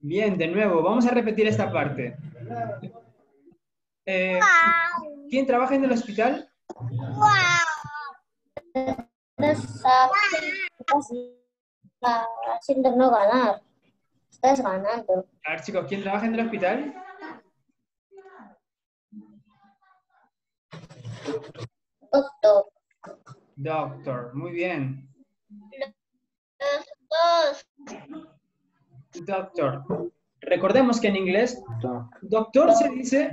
Bien, de nuevo, vamos a repetir esta parte. Eh, ¿Quién trabaja en el hospital? haciendo no ganar. Estás ganando. A ver, chicos, ¿quién trabaja en el hospital? Doctor. Doctor, muy bien. Doctor. Recordemos que en inglés, doctor se dice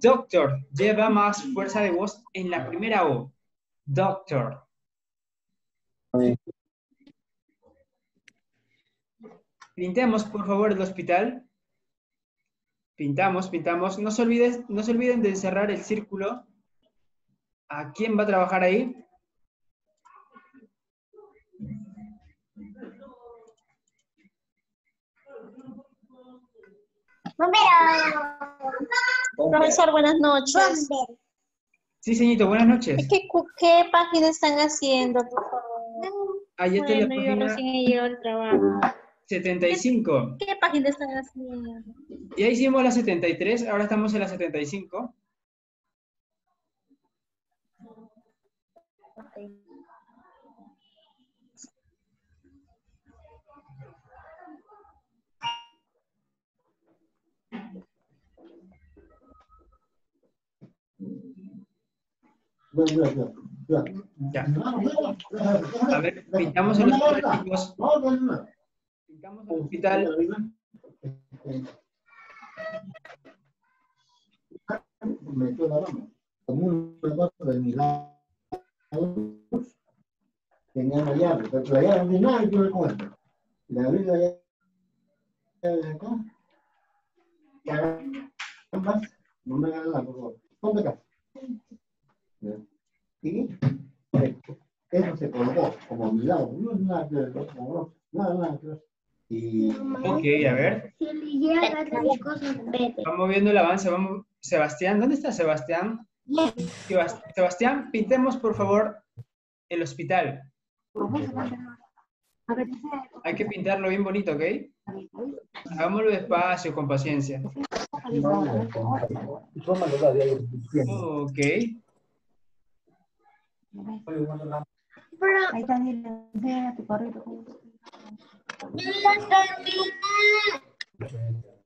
doctor, lleva más fuerza de voz en la primera O. Doctor. Pintemos, por favor, el hospital. Pintamos, pintamos. No se, olviden, no se olviden de cerrar el círculo. ¿A quién va a trabajar ahí? Profesor, buenas noches. Sí, señorito, buenas noches. ¿Qué, qué página están haciendo, por favor? Ahí está la Bueno, yo página recién he llegado al trabajo. 75. ¿Qué página están haciendo? Y ahí hicimos la 73, ahora estamos en la 75. Ya. A ver, pintamos el hospital. Pintamos el hospital. metió la mano. Como un pedazo de mi lado. Tenía la llave, pero la llave no nada que ver con esto. Le abrí la llave de acá. Y ambas, no me hagan la por favor. Ponte acá. Y eso se colocó como a mi lado. No es nada que ver, como nada, nada que ver. Y Ok, a ver. Si le llega las cosas, vete. Vamos viendo el avance. Vamos. Sebastián, ¿dónde está Sebastián? Sebas- Sebastián, pintemos por favor el hospital. Hay que pintarlo bien bonito, ¿ok? Hagámoslo despacio, con paciencia. Ok.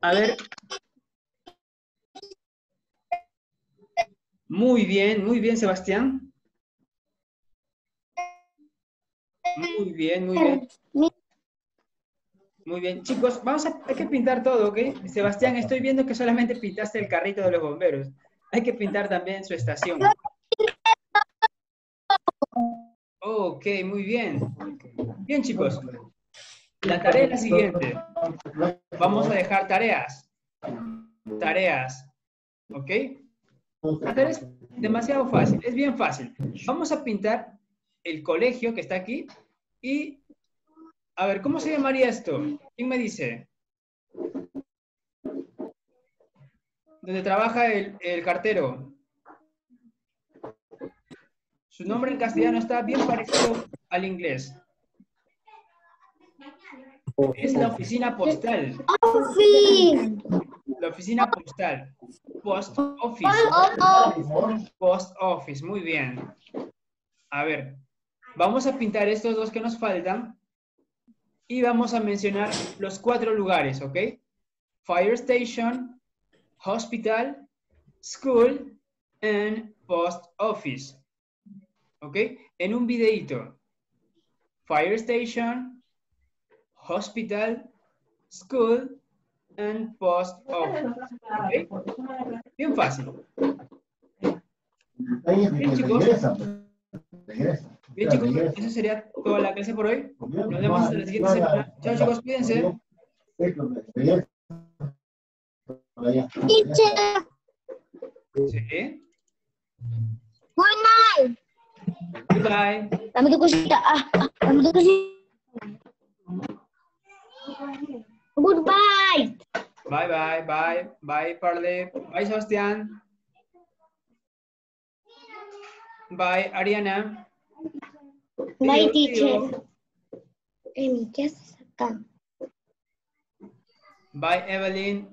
A ver. Muy bien, muy bien, Sebastián. Muy bien, muy bien. Muy bien. Chicos, vamos a, hay que pintar todo, ¿ok? Sebastián, estoy viendo que solamente pintaste el carrito de los bomberos. Hay que pintar también su estación. Ok, muy bien. Bien, chicos. La tarea es la siguiente. Vamos a dejar tareas. Tareas. ¿Ok? La tarea es demasiado fácil, es bien fácil. Vamos a pintar el colegio que está aquí y, a ver, ¿cómo se llamaría esto? ¿Quién me dice? Donde trabaja el, el cartero. Su nombre en castellano está bien parecido al inglés. Es la oficina postal. Office. La oficina postal. Post office. Post office, muy bien. A ver, vamos a pintar estos dos que nos faltan y vamos a mencionar los cuatro lugares, ¿ok? Fire station, hospital, school and post office. ¿Ok? En un videito. Fire station, hospital, school and post office. ¿Ok? Bien fácil. Bien, chicos. Pues. Bien, chicos, eso sería toda la clase por hoy. Nos vemos hasta la siguiente semana. Chao, chicos, cuídense. Sí. good night. Goodbye. Kami tu kusi tak ah. Kami tu kusi. Goodbye. Bye bye bye bye पढ़ ले. Bye Sebastian. Bye Ariana. Bye teacher. Amy just come. Bye Evelyn.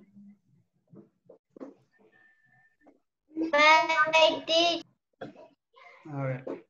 Bye teacher. All right.